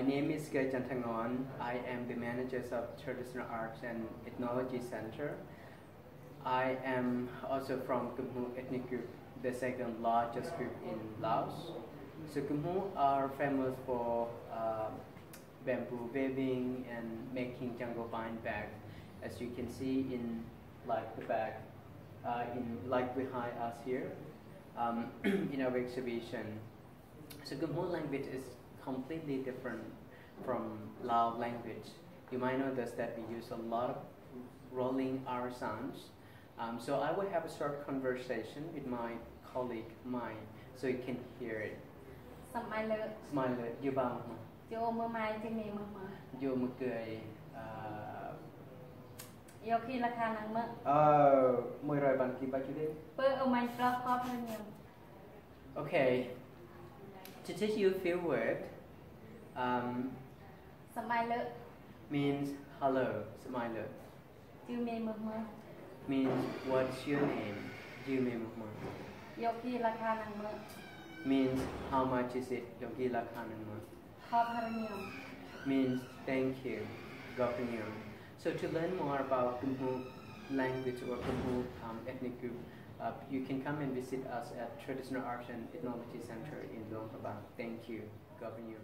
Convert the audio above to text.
My name is Gai Jantangon. I am the manager of Traditional Arts and Ethnology Center. I am also from Kmhmu ethnic group, the second largest group in Laos. So Kmhmu are famous for uh, bamboo weaving and making jungle bind bag, as you can see in like the bag, uh, in like behind us here, um, in our exhibition. So Kmhmu language is completely different from Lao language. You might notice that we use a lot of rolling R sounds. Um, so I will have a short conversation with my colleague Maih so you can hear it. Smile. Smile. Mai lơ, vô bao mà. Mai trên nề mưa mà. You mưa cười. Yêu khi là khả năng mơ. Ờ, mười rồi bạn kịp bao nhiêu đêm? Bơ ở mai trọ khó bao nhiêu. Okay. To teach you a few words, um, Smiler means hello, smile. Do you mean Muhammad? means what's your name? Dume Muhammad. Yogi Lakanangmur means how much is it? Yogi Lakanangmur. Paparanyam means thank you, Gopanyam. So to learn more about Kmhmu language or Kmhmu um, ethnic group, uh, you can come and visit us at Traditional Arts and Ethnology Center in Luang Thank you, Governor.